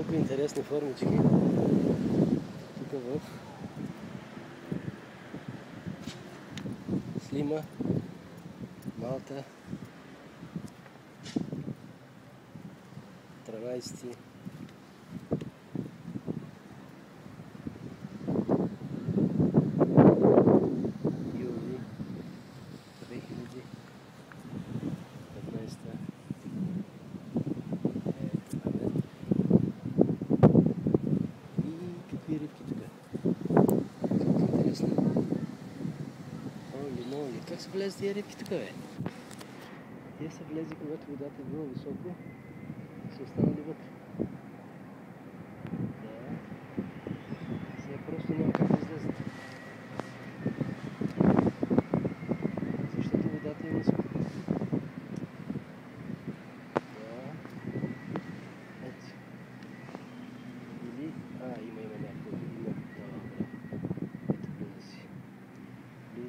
Сколько интересной формочки. Только типа вот. Слима. Малта. Травайсти. Как се влезе тия рибки тук, бе? Те са влезли, когато водата е била високо и са останали вътре. Да. Сега просто няма как да излезат. Защото водата е високо. Да. Ето. Или... А, има и